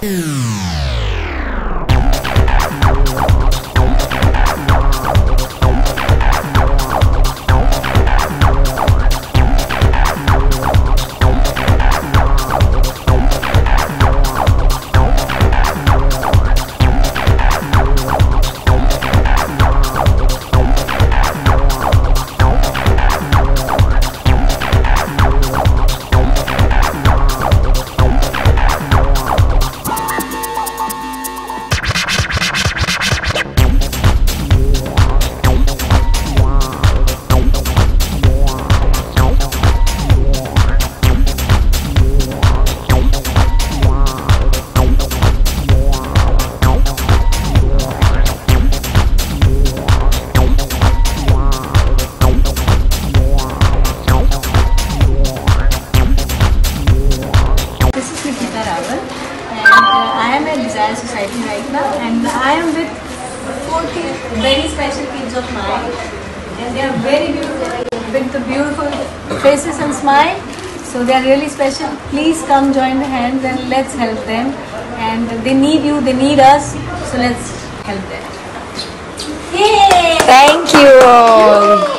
Mm. society right now. And I am with 40 very special kids of mine. And they are very beautiful with the beautiful faces and smile. So they are really special. Please come join the hands and let's help them. And they need you they need us. So let's help them. Yay! thank you Yay!